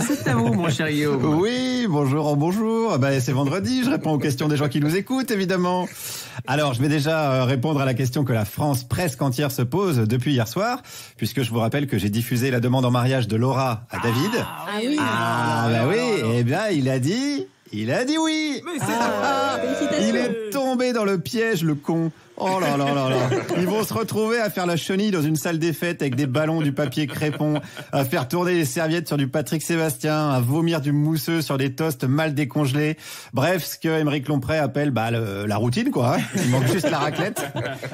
C'est à vous, mon cher Guillaume. Oui, bonjour, oh, bonjour. Bah, c'est vendredi, je réponds aux questions des gens qui nous écoutent, évidemment. Alors, je vais déjà euh, répondre à la question que la France presque entière se pose depuis hier soir, puisque je vous rappelle que j'ai diffusé la demande en mariage de Laura à David. Ah oui. Ah, bah oui, eh bien, il a dit, il a dit oui. Ah, félicitations. Il est tombé dans le piège, le con. Oh là là là là. Ils vont se retrouver à faire la chenille dans une salle des fêtes avec des ballons, du papier crépon, à faire tourner les serviettes sur du Patrick Sébastien, à vomir du mousseux sur des toasts mal décongelés. Bref, ce que Émeric Lompré appelle bah, le- la routine, quoi. Il manque juste la raclette.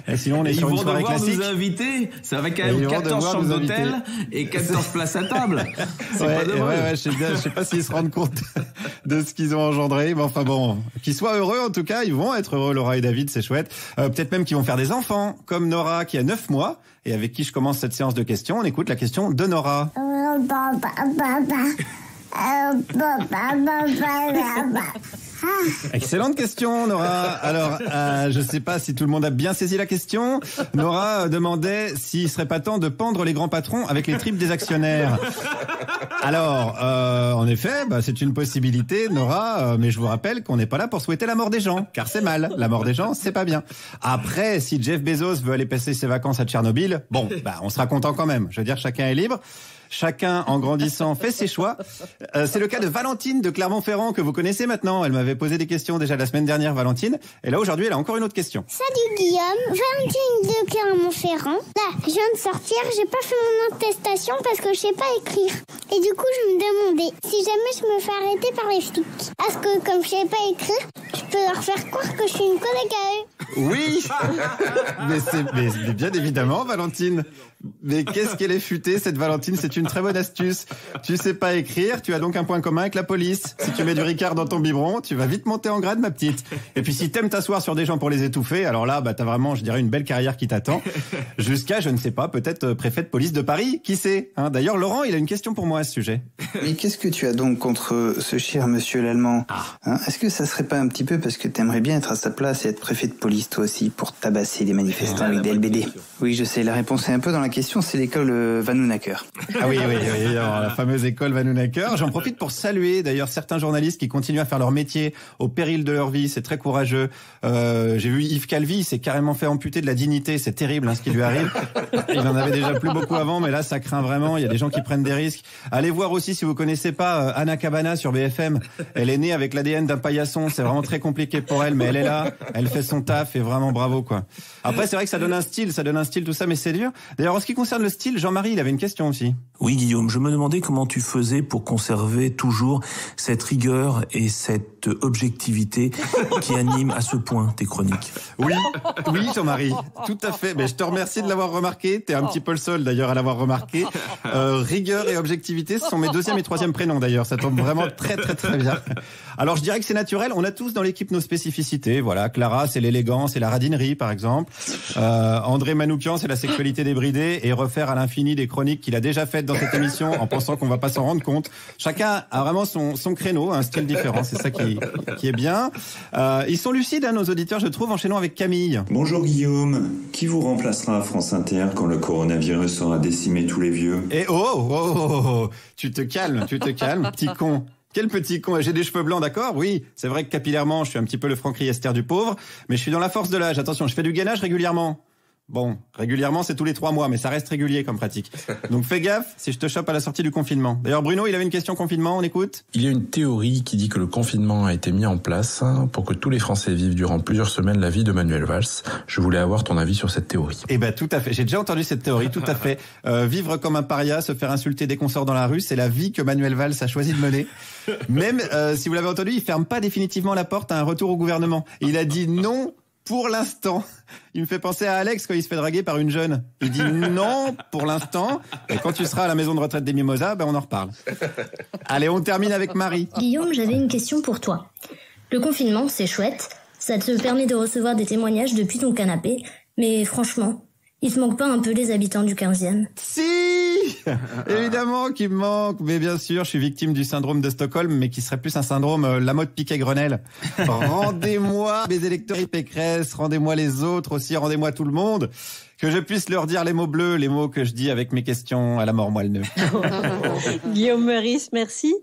Et sinon, on est Ils sur une vont soirée devoir classique. nous inviter. Ça va quand Ils même vont 14 devoir chambres d'hôtel et 14 places à table. C'est Ouais, pas ouais, ouais, je sais je sais pas s'ils se rendent compte de ce qu'ils ont engendré, mais enfin bon, qu'ils soient heureux en tout cas, ils vont être heureux, Laura et David, c'est chouette. Euh, Peut-être même qu'ils vont faire des enfants, comme Nora qui a 9 mois et avec qui je commence cette séance de questions. On écoute la question de Nora. Excellente question, Nora. Alors, euh, je sais pas si tout le monde a bien saisi la question. Nora demandait s'il serait pas temps de pendre les grands patrons avec les tripes des actionnaires. Alors, euh, en effet, bah, c'est une possibilité, Nora, euh, mais je vous rappelle qu'on n'est pas là pour souhaiter la mort des gens, car c'est mal. La mort des gens, c'est pas bien. Après, si Jeff Bezos veut aller passer ses vacances à Tchernobyl, bon, bah, on sera content quand même. Je veux dire, chacun est libre. Chacun, en grandissant, fait ses choix. Euh, c'est le cas de Valentine de Clermont-Ferrand que vous connaissez maintenant. Elle m'avait posé des questions déjà la semaine dernière, Valentine. Et là, aujourd'hui, elle a encore une autre question. Salut Guillaume, Valentine de Clermont-Ferrand. Là, je viens de sortir, j'ai pas fait mon attestation parce que je sais pas écrire. Et du coup, je me demandais si jamais je me fais arrêter par les flics. Parce que comme je sais pas écrire, je peux leur faire croire que je suis une collègue à eux. Oui, mais c'est mais, mais bien évidemment, Valentine. Mais qu'est-ce qu'elle est futée, cette Valentine? C'est une très bonne astuce. Tu sais pas écrire, tu as donc un point commun avec la police. Si tu mets du Ricard dans ton biberon, tu vas vite monter en grade, ma petite. Et puis si t'aimes t'asseoir sur des gens pour les étouffer, alors là, bah t'as vraiment, je dirais, une belle carrière qui t'attend. Jusqu'à, je ne sais pas, peut-être euh, préfet de police de Paris, qui sait hein? D'ailleurs, Laurent, il a une question pour moi à ce sujet. Mais qu'est-ce que tu as donc contre ce cher monsieur l'allemand? Hein, Est-ce que ça serait pas un petit peu parce que t'aimerais bien être à sa place et être préfet de police toi aussi pour tabasser les manifestants avec des LBD Oui, je sais, la réponse est un peu dans la question, c'est l'école euh, Van Hoonacker. Ah oui, oui, oui, la fameuse école Van Hoonacker. J'en profite pour saluer d'ailleurs certains journalistes qui continuent à faire leur métier au péril de leur vie. C'est très courageux. Euh, J'ai vu Yves Calvi, il s'est carrément fait amputer de la dignité. C'est terrible hein, ce qui lui arrive. Il en avait déjà plus beaucoup avant, mais là ça craint vraiment. Il y a des gens qui prennent des risques. Allez voir aussi si vous connaissez pas euh, Anna Cabana sur BFM. Elle est née avec l'ADN d'un paillasson. C'est vraiment très compliqué pour elle, mais elle est là. Elle fait son taf et vraiment bravo quoi. Après c'est vrai que ça donne un style, ça donne un style tout ça, mais c'est dur. D'ailleurs en ce qui concerne le style, Jean-Marie, il avait une question aussi. Oui, Guillaume, je me demandais comment tu faisais pour conserver toujours cette rigueur et cette objectivité qui anime à ce point tes chroniques. Oui, oui, Jean-Marie, tout à fait. Mais je te remercie de l'avoir remarqué. T'es un petit peu le seul d'ailleurs à l'avoir remarqué. Euh, rigueur et objectivité, ce sont mes deuxième et troisième prénoms d'ailleurs. Ça tombe vraiment très très très bien. Alors je dirais que c'est naturel. On a tous dans l'équipe nos spécificités. Voilà, Clara, c'est l'élégance et la radinerie par exemple. Euh, André Manoukian, c'est la sexualité débridée et refaire à l'infini des chroniques qu'il a déjà faites dans cette émission en pensant qu'on va pas s'en rendre compte. Chacun a vraiment son, son créneau, un style différent. C'est ça qui, qui est bien. Euh, ils sont lucides, hein, nos auditeurs, je trouve. Enchaînons avec Camille. Bonjour Guillaume, qui vous remplacera à France Inter quand le coronavirus aura décimé tous les vieux? Et oh, oh, oh, oh, oh, tu te calmes, tu te calmes, petit con. Quel petit con. J'ai des cheveux blancs, d'accord? Oui, c'est vrai que capillairement, je suis un petit peu le Franck Riester du pauvre, mais je suis dans la force de l'âge. Attention, je fais du gainage régulièrement. Bon, régulièrement, c'est tous les trois mois, mais ça reste régulier comme pratique. Donc fais gaffe si je te chope à la sortie du confinement. D'ailleurs, Bruno, il avait une question confinement, on écoute Il y a une théorie qui dit que le confinement a été mis en place pour que tous les Français vivent durant plusieurs semaines la vie de Manuel Valls. Je voulais avoir ton avis sur cette théorie. Eh ben tout à fait. J'ai déjà entendu cette théorie, tout à fait. Euh, vivre comme un paria, se faire insulter dès qu'on sort dans la rue, c'est la vie que Manuel Valls a choisi de mener. Même euh, si vous l'avez entendu, il ferme pas définitivement la porte à un retour au gouvernement. Il a dit non pour l'instant. Il me fait penser à Alex quand il se fait draguer par une jeune. Il dit non pour l'instant. Et quand tu seras à la maison de retraite des Mimosas, ben on en reparle. Allez, on termine avec Marie. Guillaume, j'avais une question pour toi. Le confinement, c'est chouette. Ça te permet de recevoir des témoignages depuis ton canapé. Mais franchement, il te manque pas un peu les habitants du 15e Si Évidemment qu'il me manque, mais bien sûr, je suis victime du syndrome de Stockholm, mais qui serait plus un syndrome euh, la mode Piquet-Grenelle. Rendez-moi mes électeurs Pécresse, rendez-moi les autres aussi, rendez-moi tout le monde. que je puisse leur dire les mots bleus, les mots que je dis avec mes questions à la mort moelle Guillaume Meurice, merci.